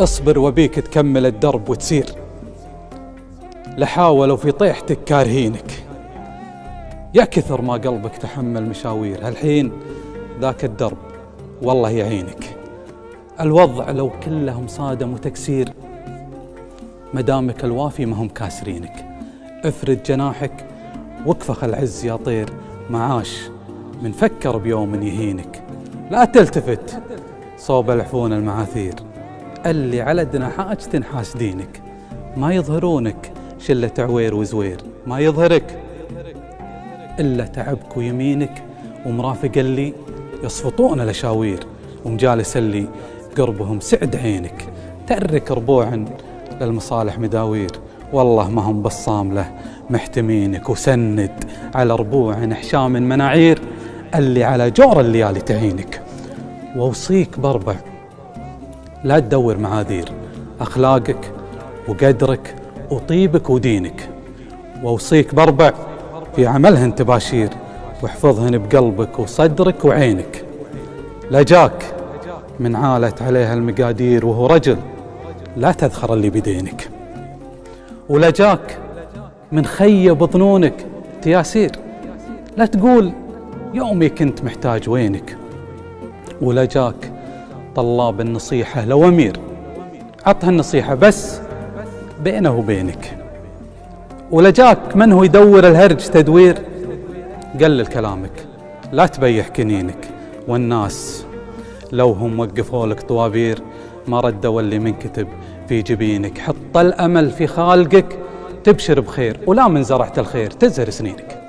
اصبر وبيك تكمل الدرب وتسير لحاولوا في طيحتك كارهينك. يا كثر ما قلبك تحمل مشاوير هالحين ذاك الدرب والله يعينك. الوضع لو كلهم صادم وتكسير مدامك الوافي ما هم كاسرينك. افرد جناحك واكفخ العز يا طير معاش من فكر بيوم يهينك. لا تلتفت صوب العفون المعاثير. اللي على جناحات حاسدينك ما يظهرونك شلة عوير وزوير. ما يظهرك إلا تعبك ويمينك ومرافق اللي يصفطون الأشاوير ومجالس اللي قربهم سعد عينك. ترك ربوع للمصالح مداوير. والله ما هم بالصاملة محتمينك وسند على ربوع حشام مناعير. اللي على جور الليالي تعينك. وأوصيك بربع لا تدور معاذير. أخلاقك وقدرك وطيبك ودينك. وأوصيك بربع في عملهن تباشير واحفظهن بقلبك وصدرك وعينك. لجاك من عالت عليها المقادير وهو رجل لا تذخر اللي بدينك. ولجاك من خي بظنونك تياسير. لا تقول يومي كنت محتاج وينك. ولجاك طلاب النصيحة لو أمير عطها النصيحة بس بينه وبينك. ولجاك من هو يدور الهرج تدوير؟ قلل كلامك لا تبيح كنينك والناس لو هم وقفوا لك طوابير ما ردوا اللي منكتب في جبينك. حط الأمل في خالقك تبشر بخير ولا من زرعت الخير تزهر سنينك.